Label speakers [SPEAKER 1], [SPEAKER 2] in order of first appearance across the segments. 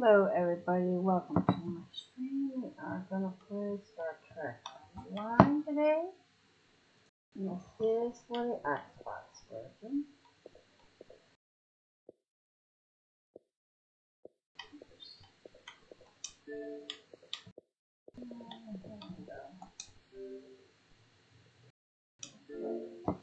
[SPEAKER 1] Hello everybody, welcome to my stream. We are gonna play Star Trek Online today. This is for the Xbox version. Me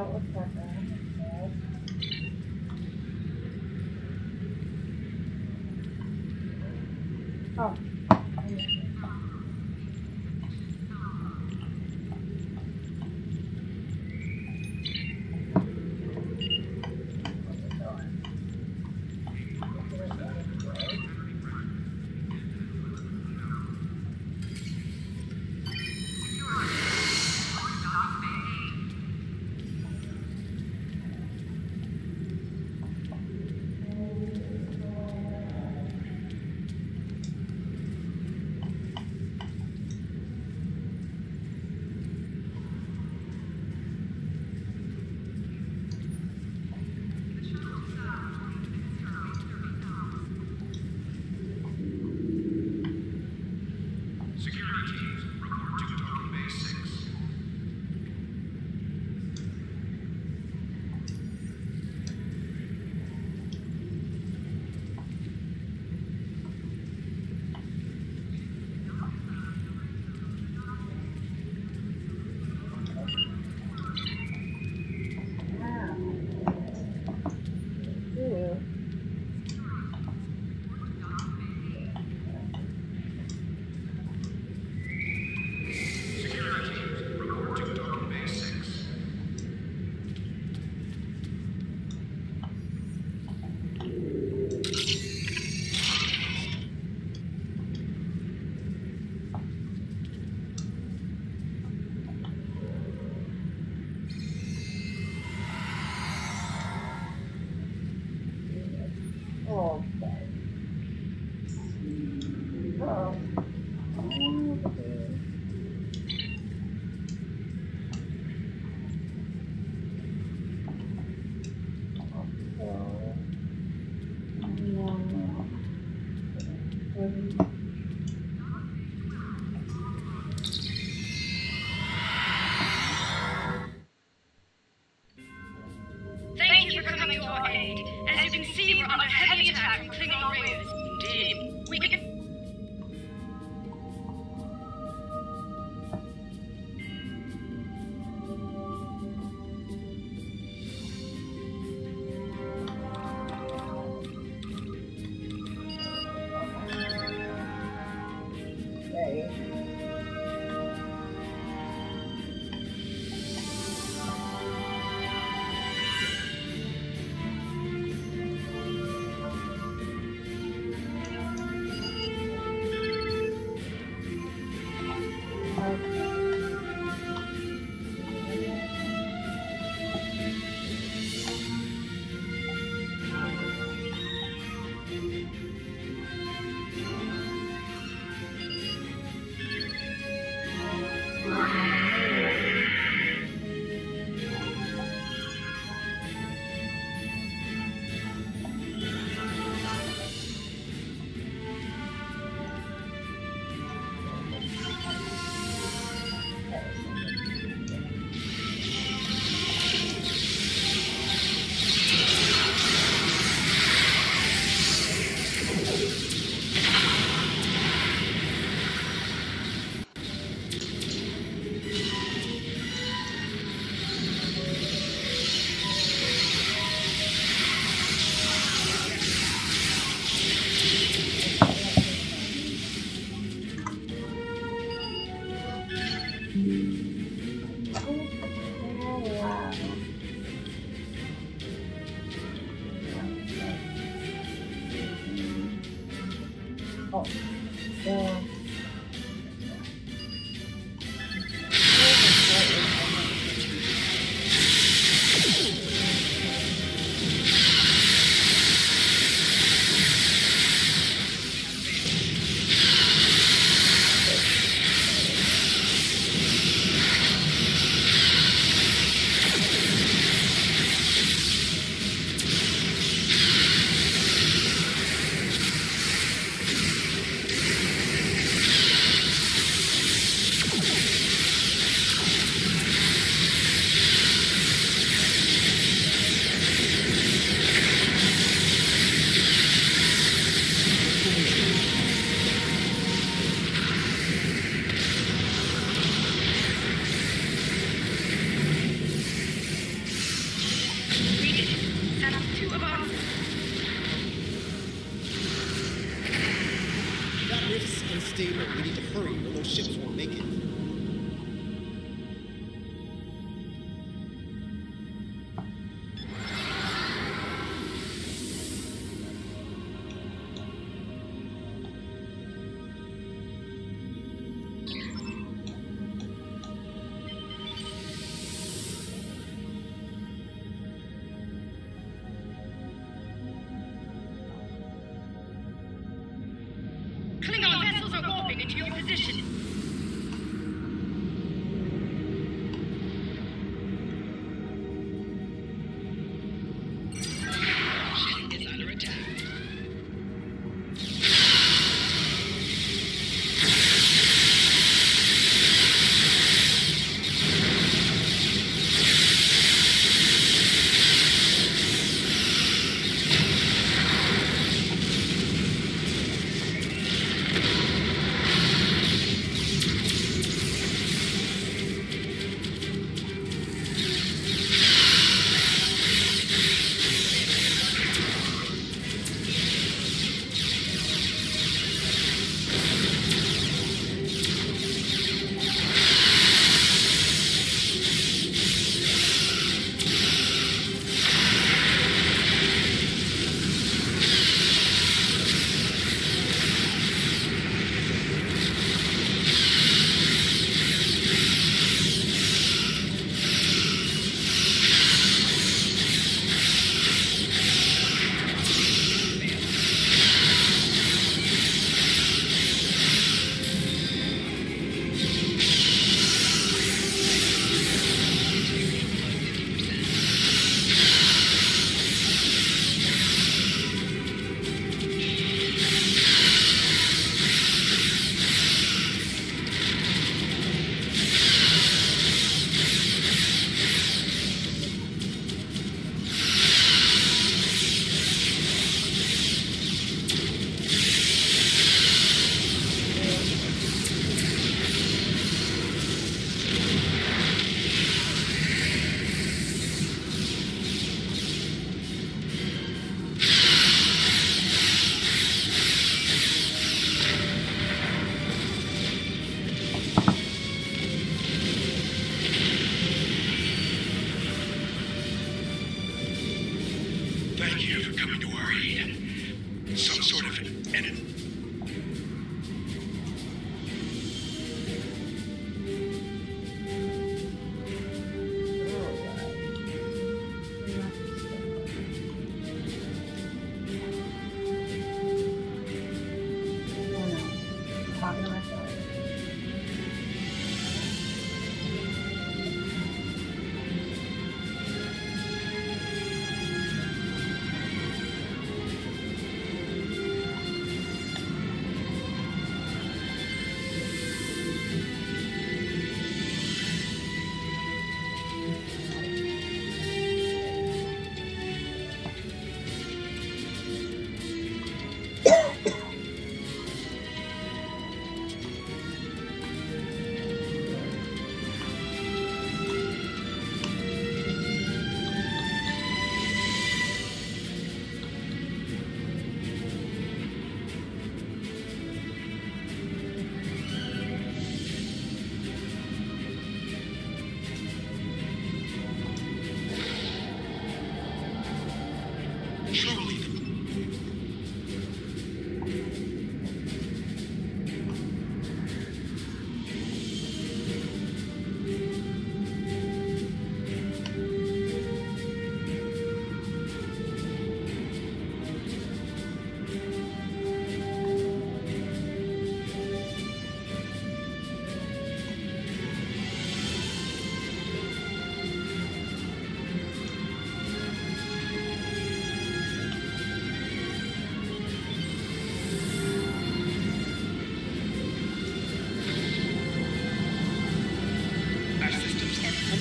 [SPEAKER 1] dealt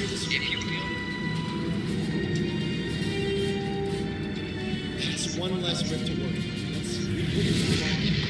[SPEAKER 1] Vengeance,
[SPEAKER 2] if you
[SPEAKER 3] will. That's one less rip to
[SPEAKER 1] worry. Let's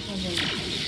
[SPEAKER 1] você.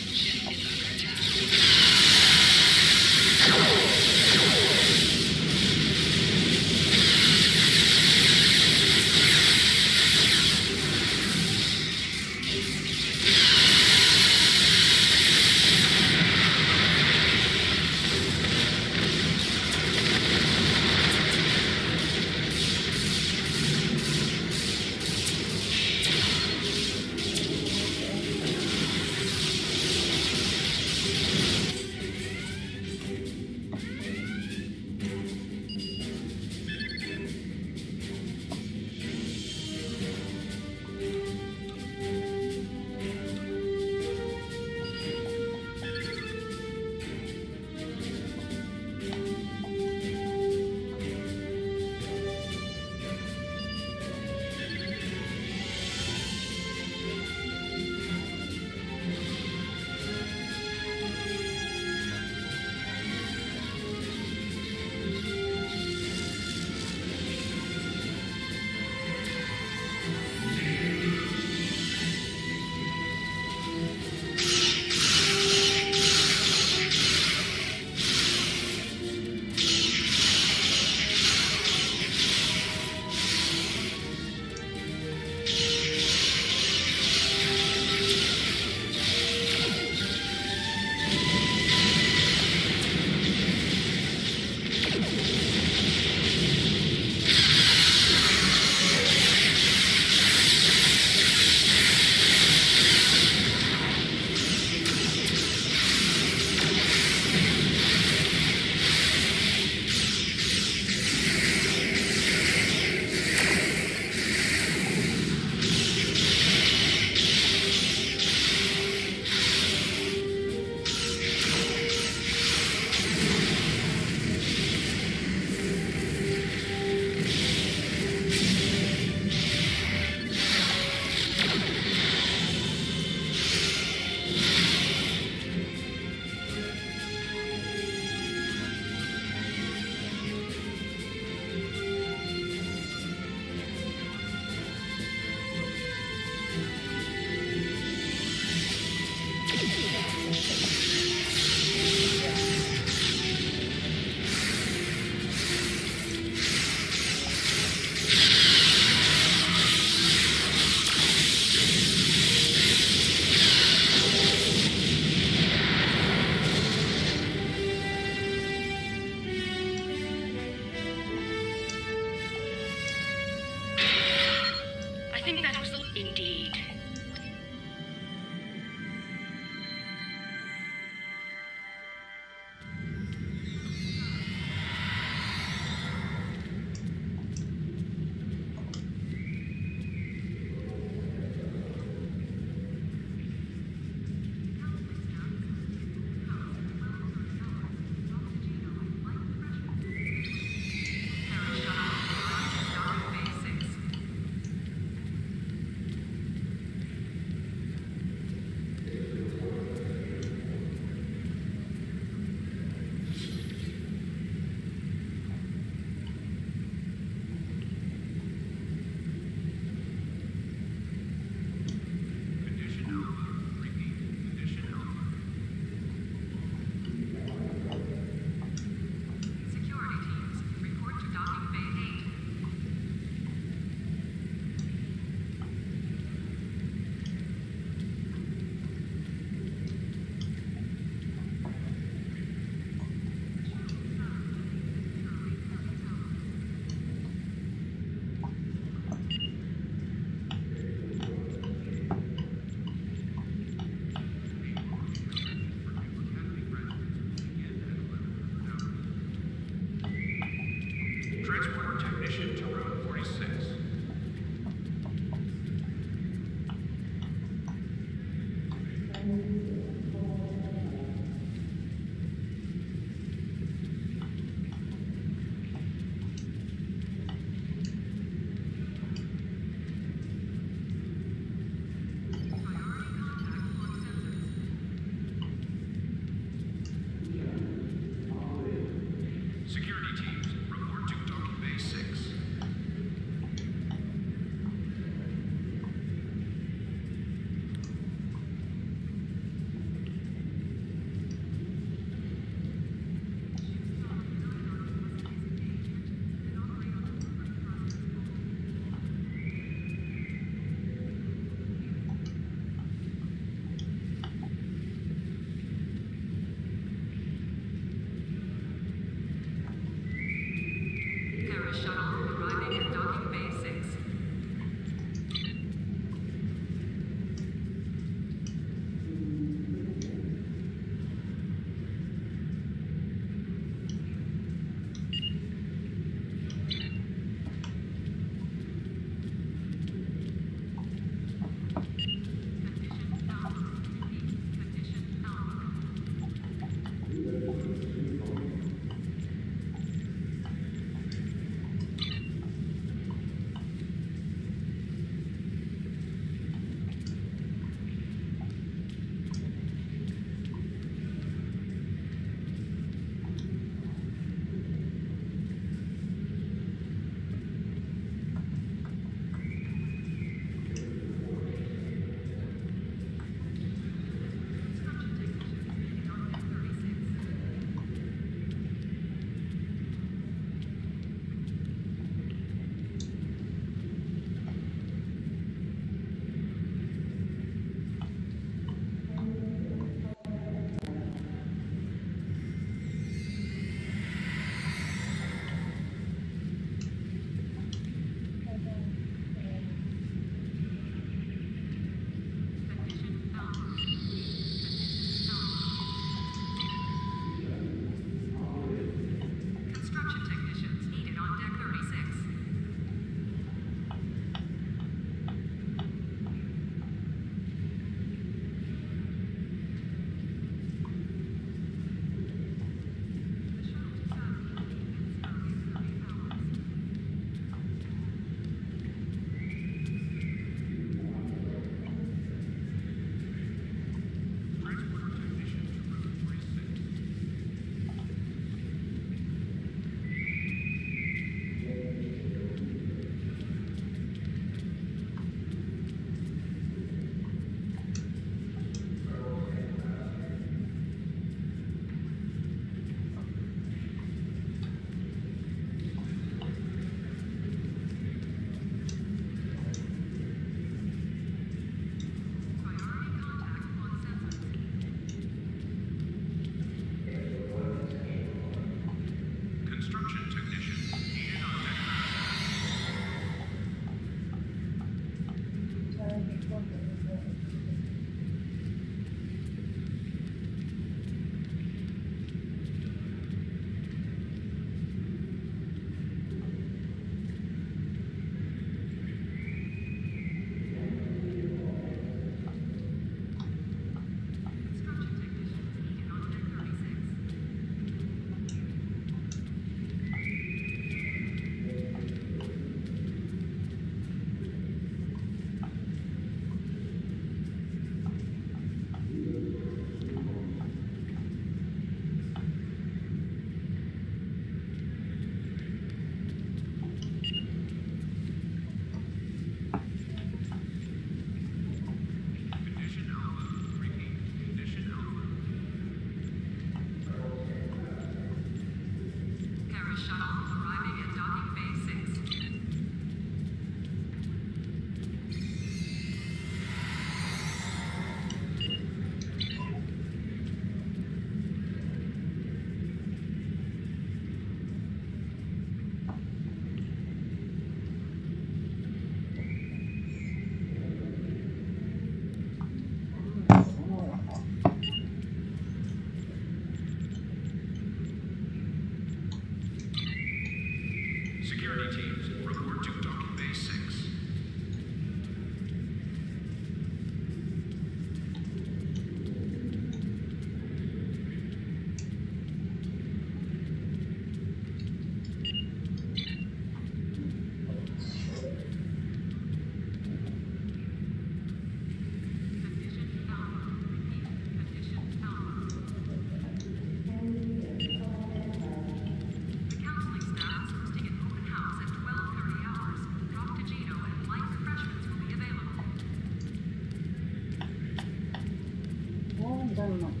[SPEAKER 4] 하는
[SPEAKER 5] 거.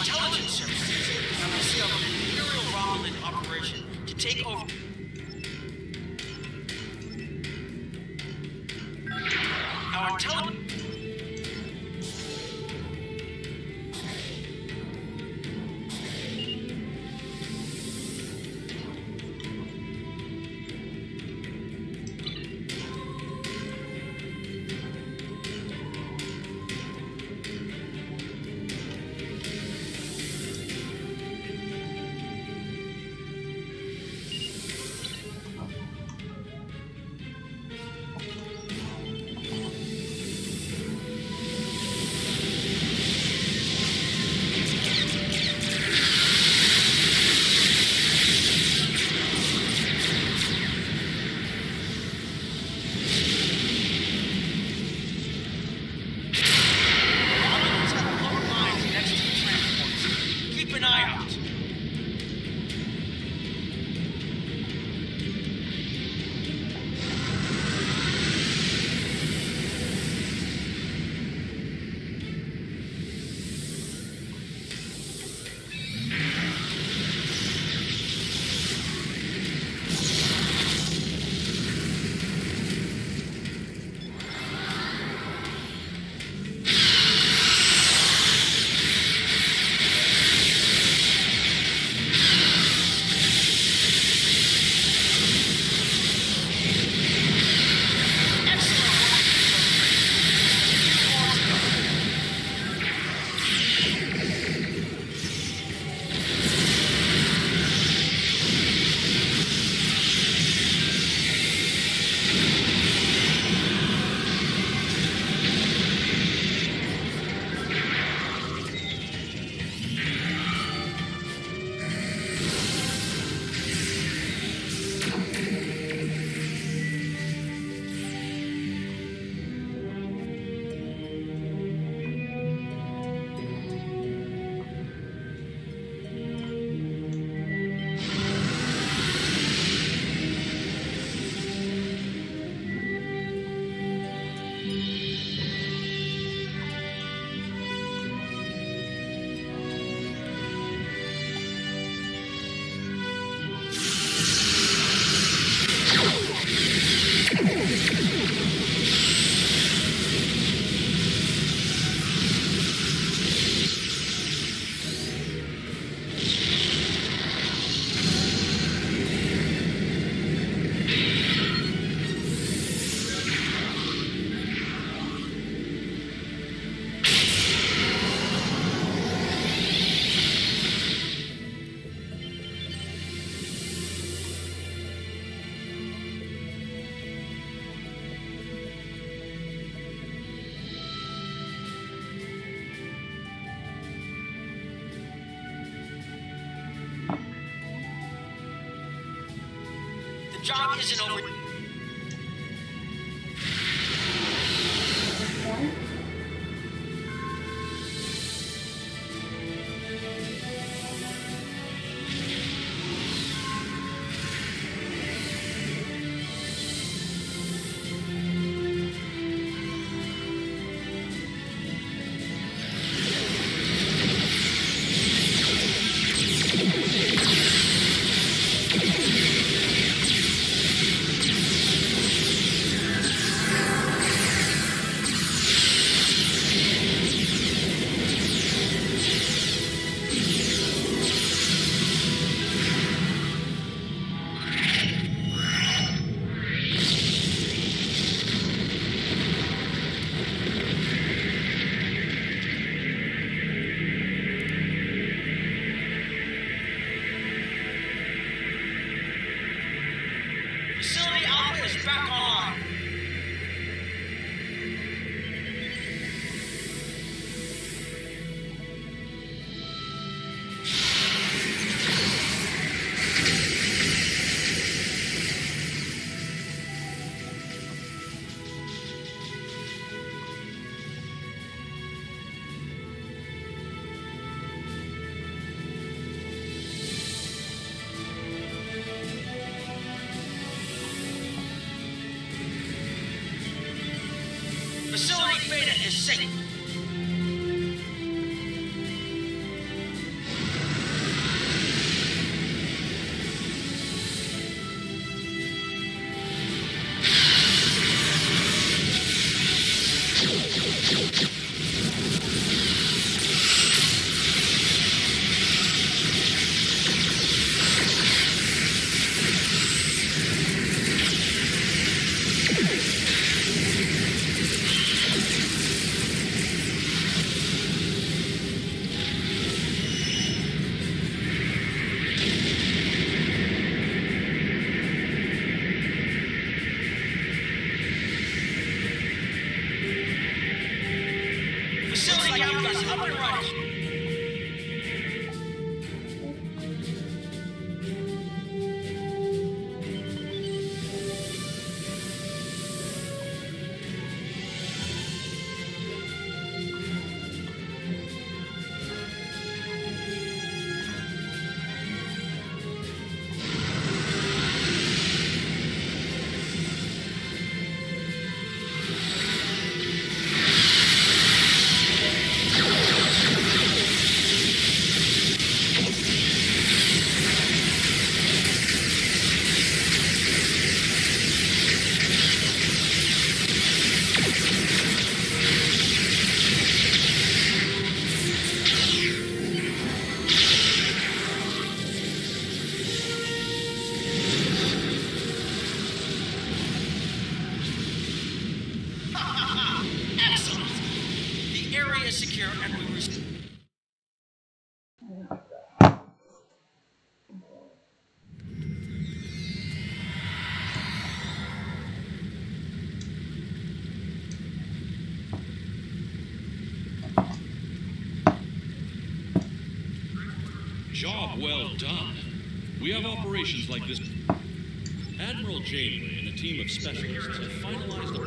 [SPEAKER 5] intelligence services. Have discovered an Imperial Romulan operation to take over... Our intelligence...
[SPEAKER 6] job isn't over. Back online.
[SPEAKER 5] Job well done. We have operations like this. Admiral Janeway and a team of specialists have finalized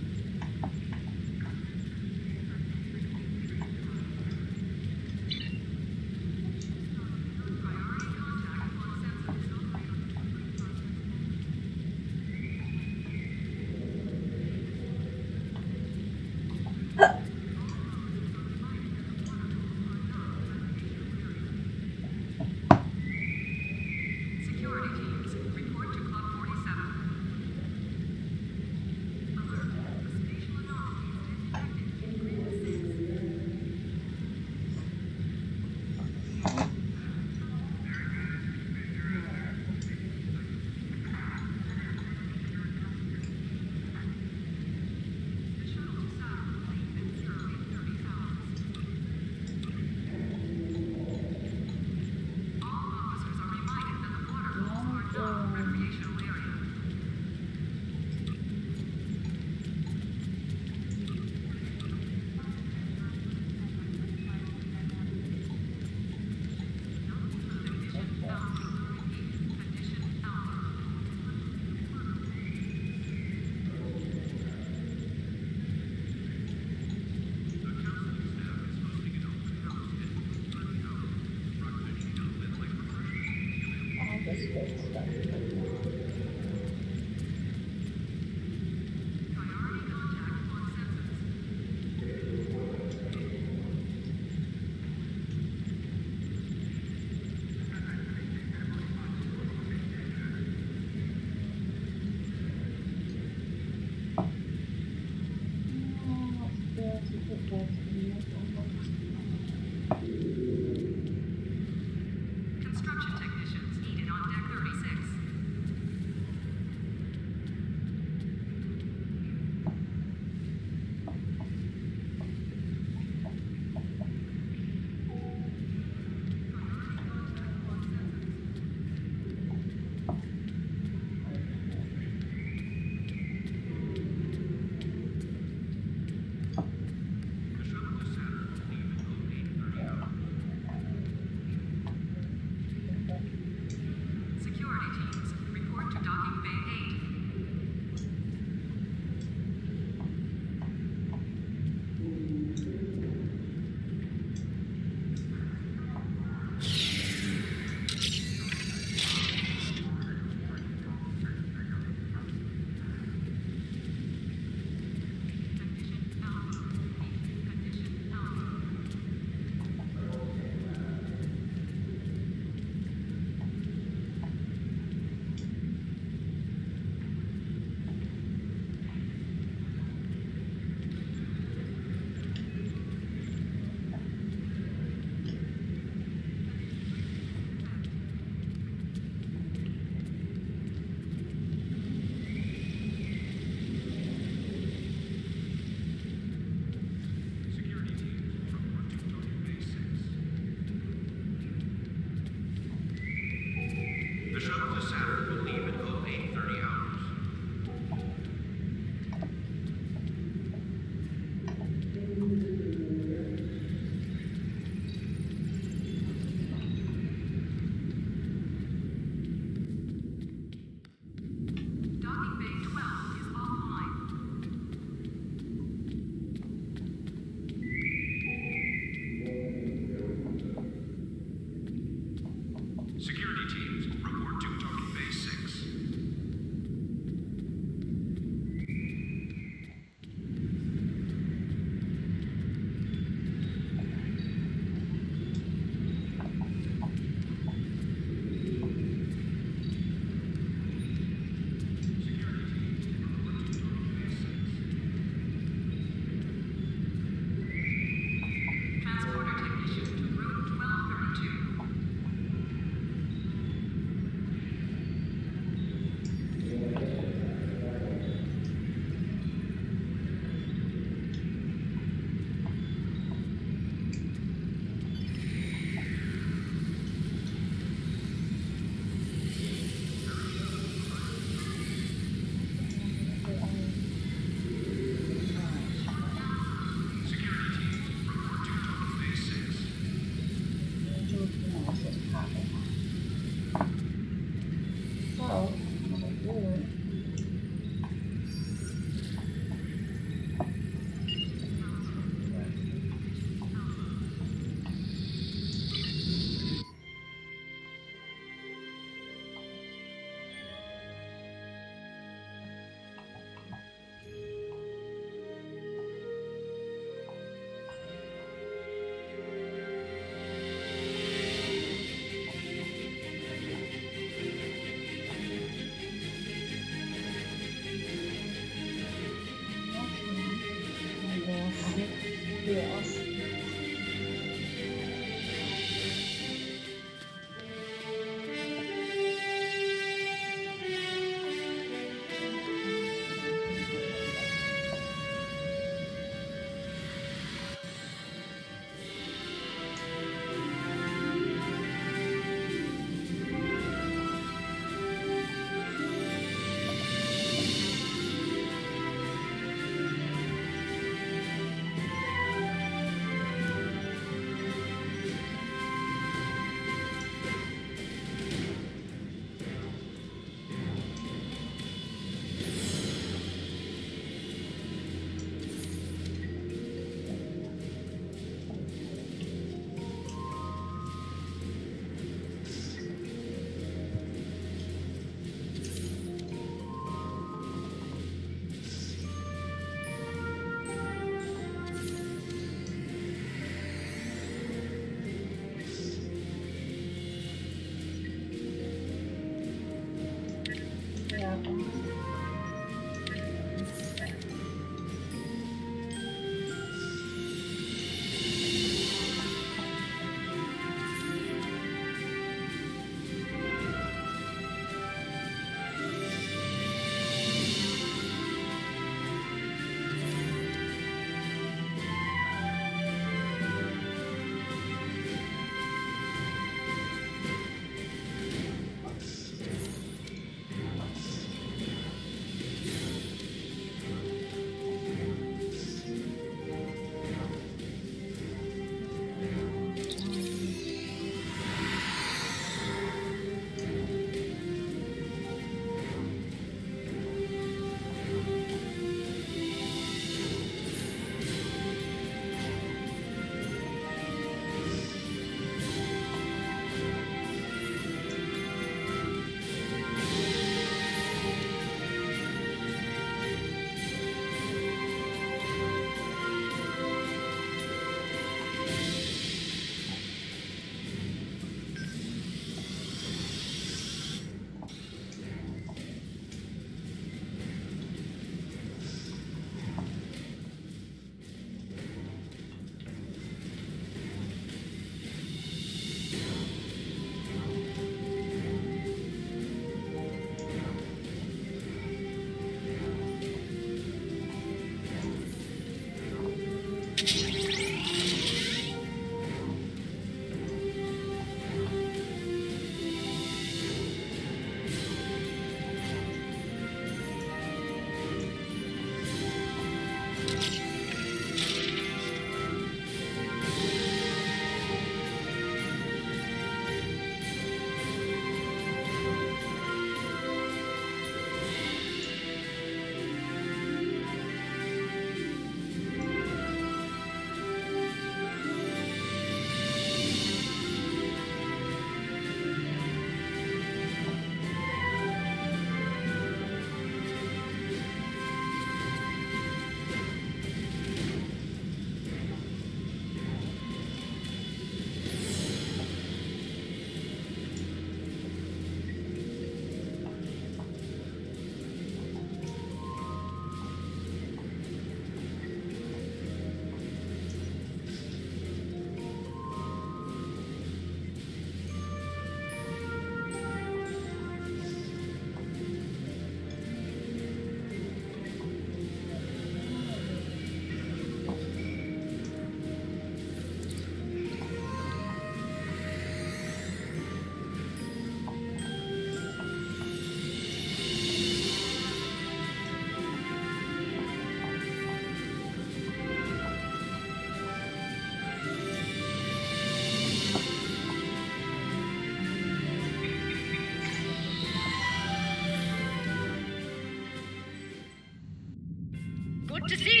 [SPEAKER 7] to
[SPEAKER 2] see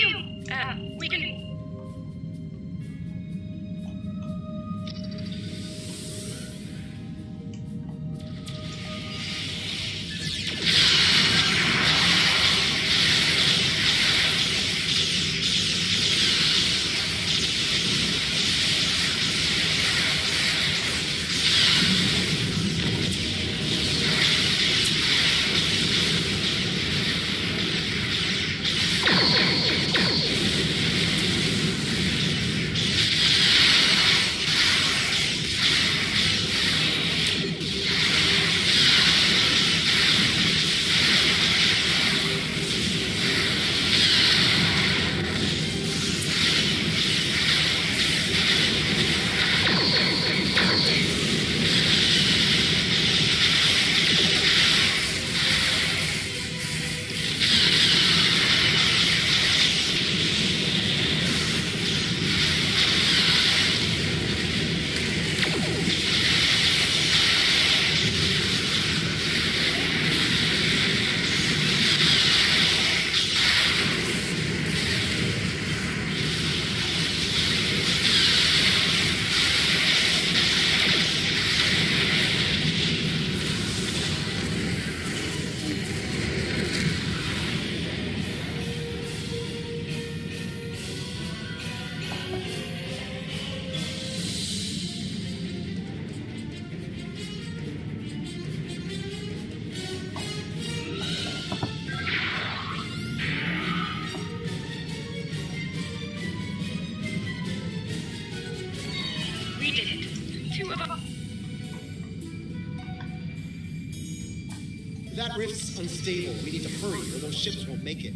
[SPEAKER 8] That rift's unstable. We need to hurry, or those ships won't make it.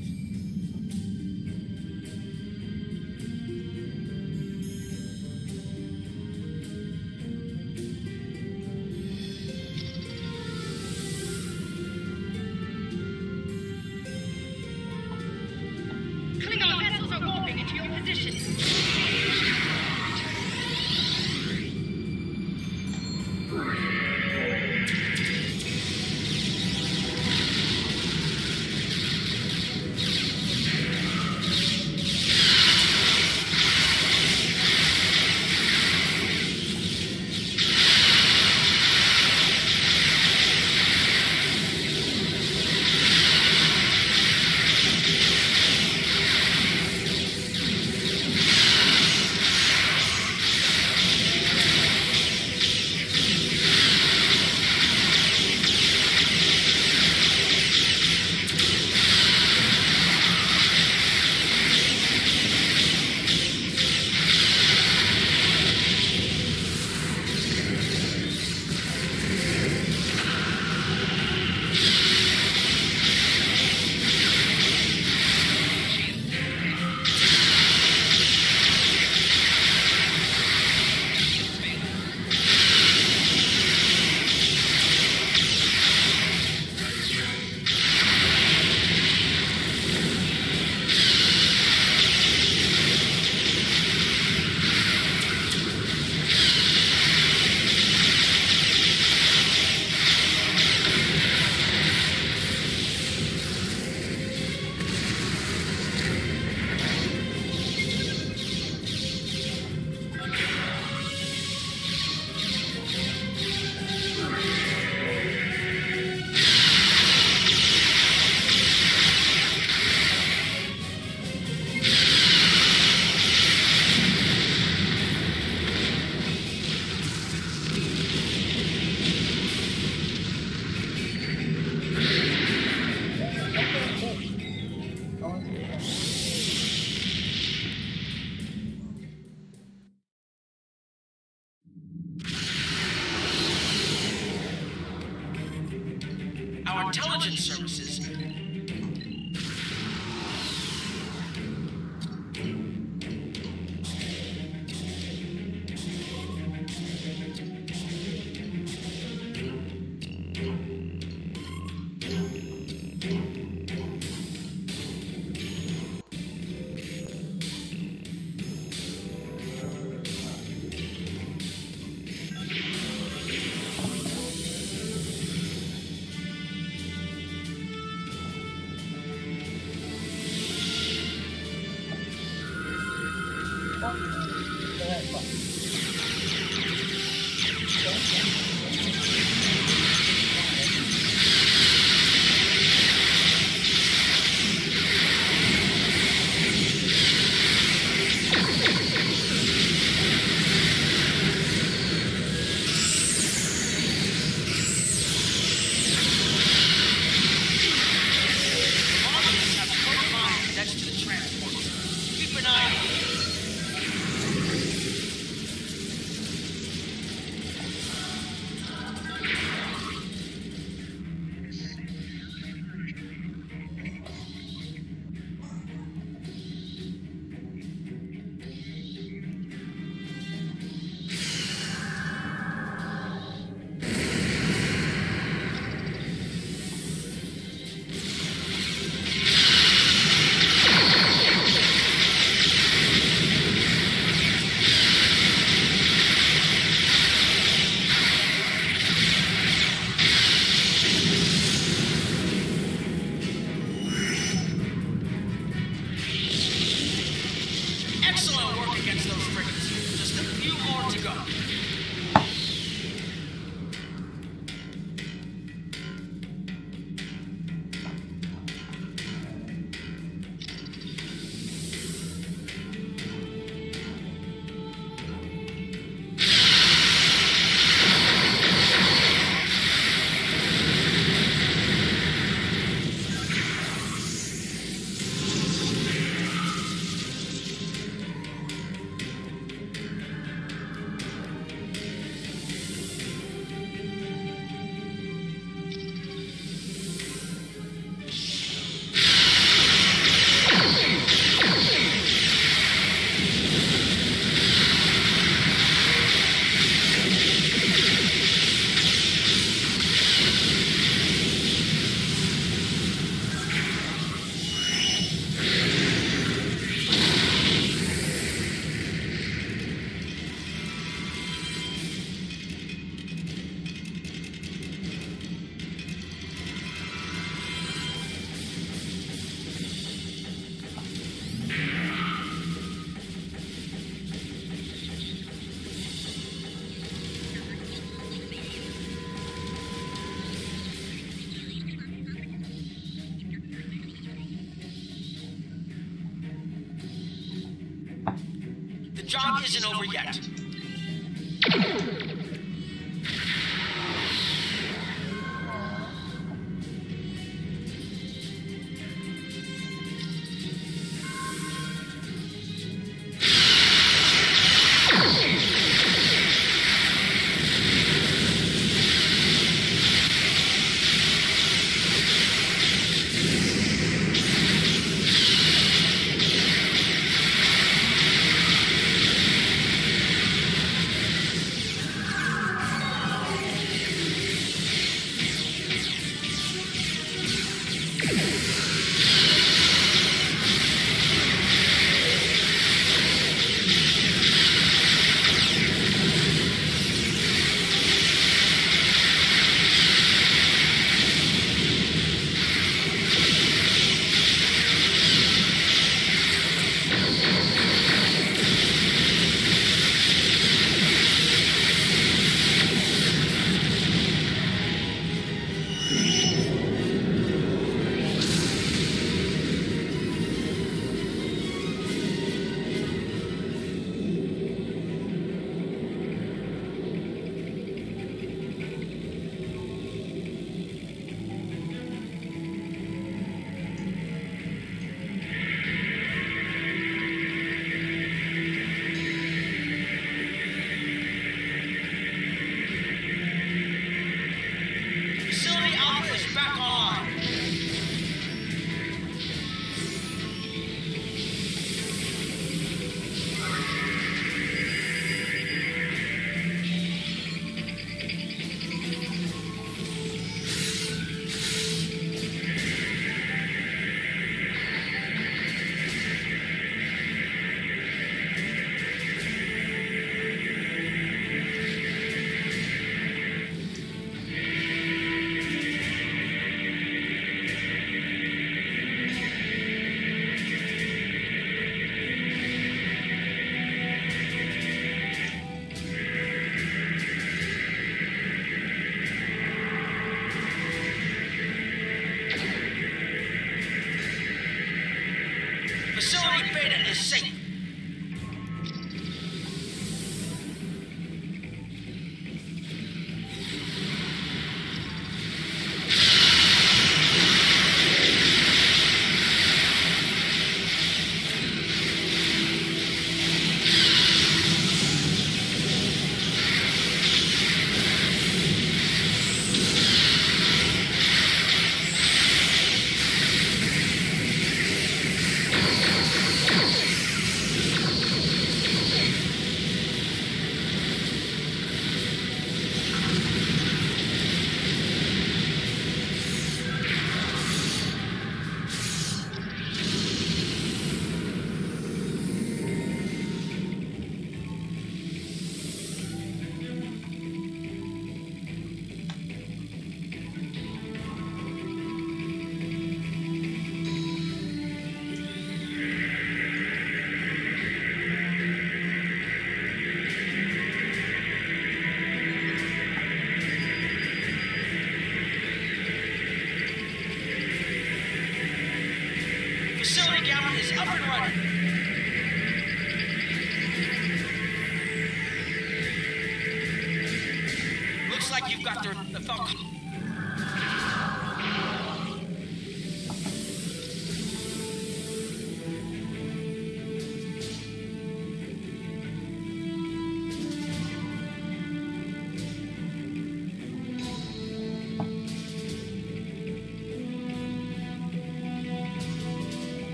[SPEAKER 6] Intelligence services Excellent work against those frigates. Just a few more to go. Isn't over yet.